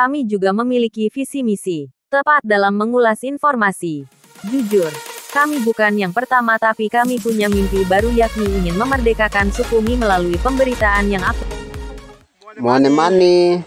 kami juga memiliki visi misi. Tepat dalam mengulas informasi. Jujur, kami bukan yang pertama tapi kami punya mimpi baru yakni ingin memerdekakan Sukumi melalui pemberitaan yang aku Money money.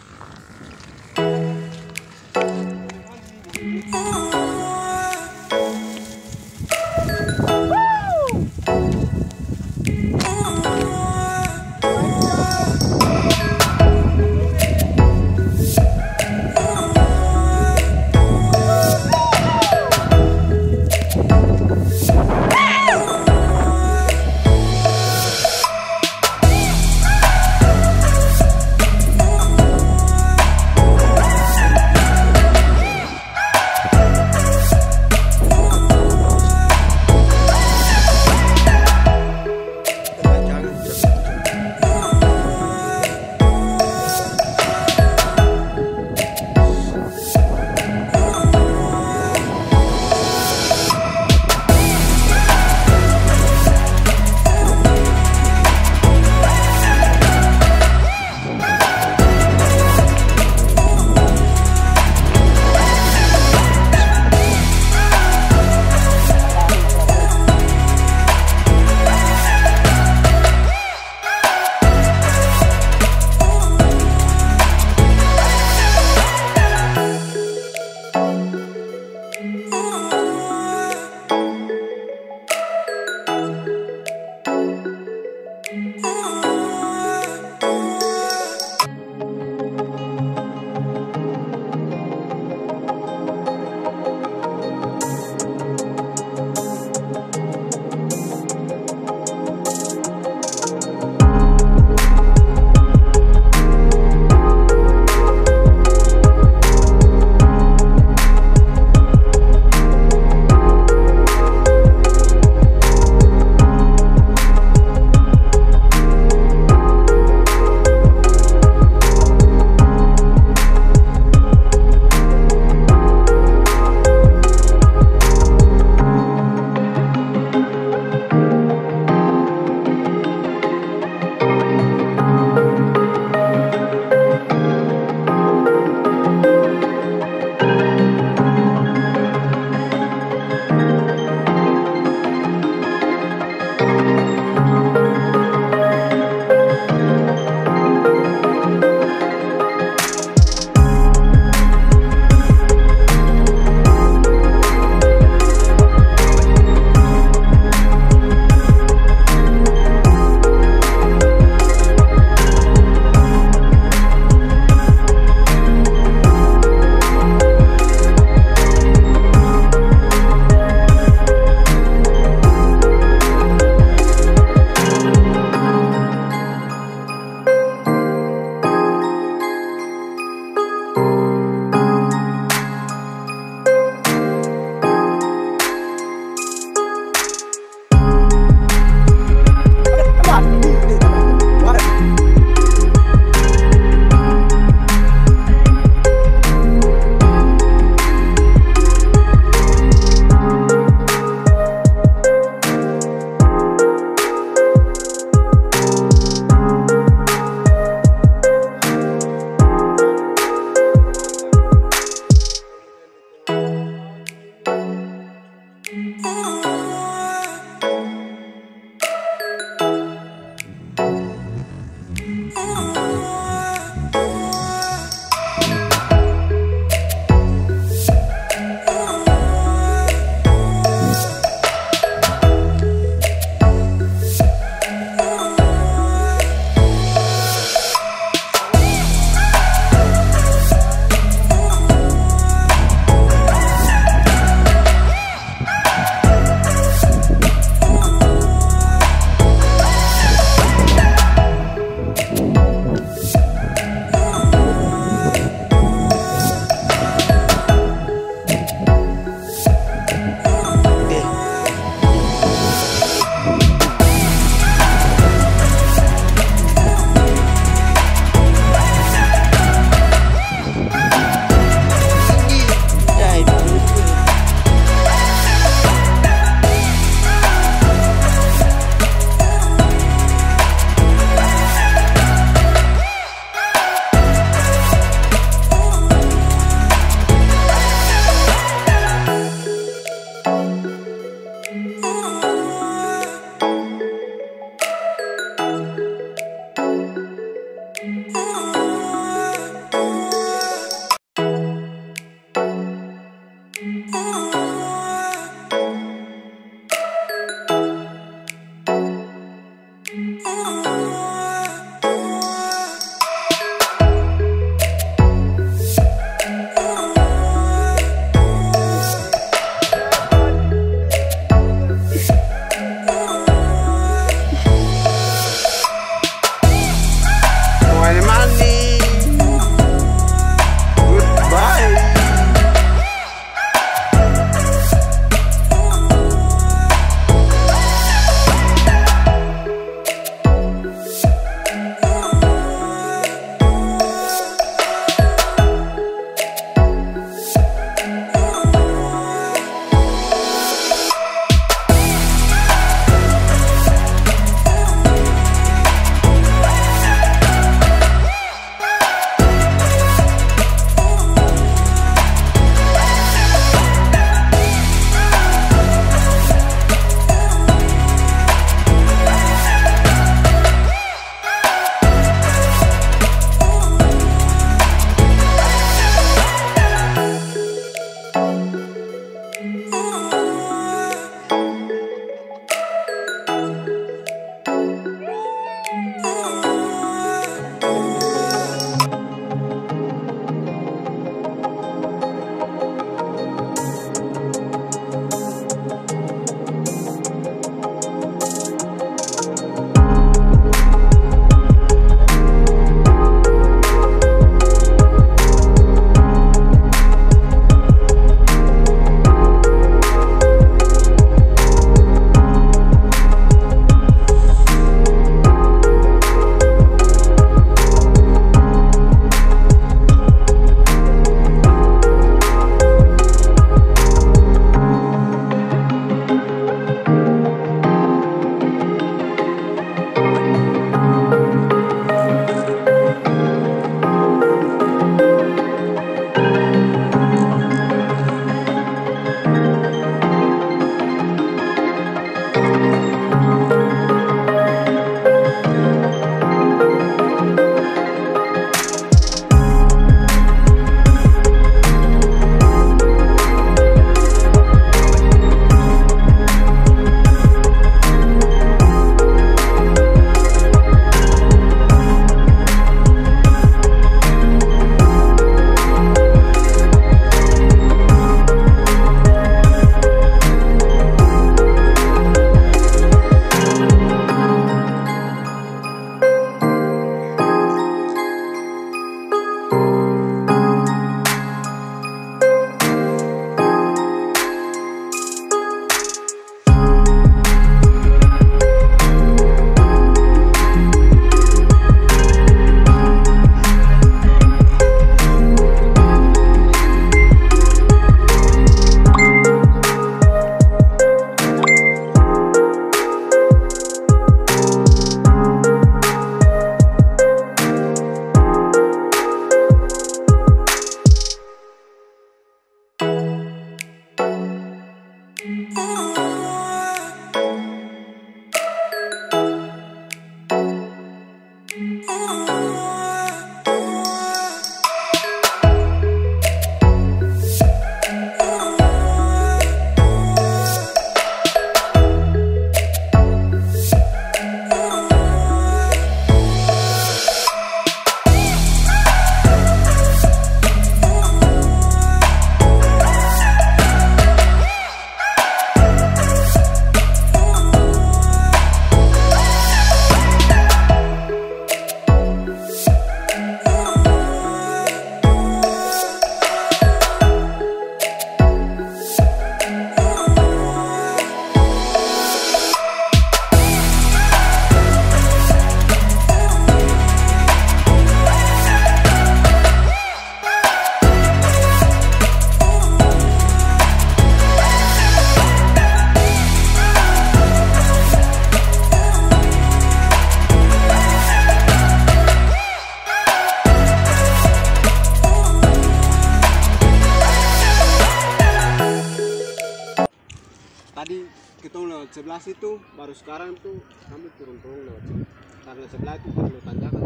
Sebelah situ baru sekarang tuh kami turun-turun lewat situ karena sebelah itu perlu tanjakan.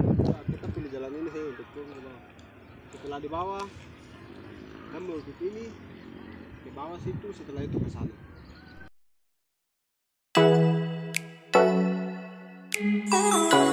Kita pilih jalan ini sih untuk turun ke bawah. Setelah di bawah kami ikut ini di bawah situ setelah itu ke sana. Oh.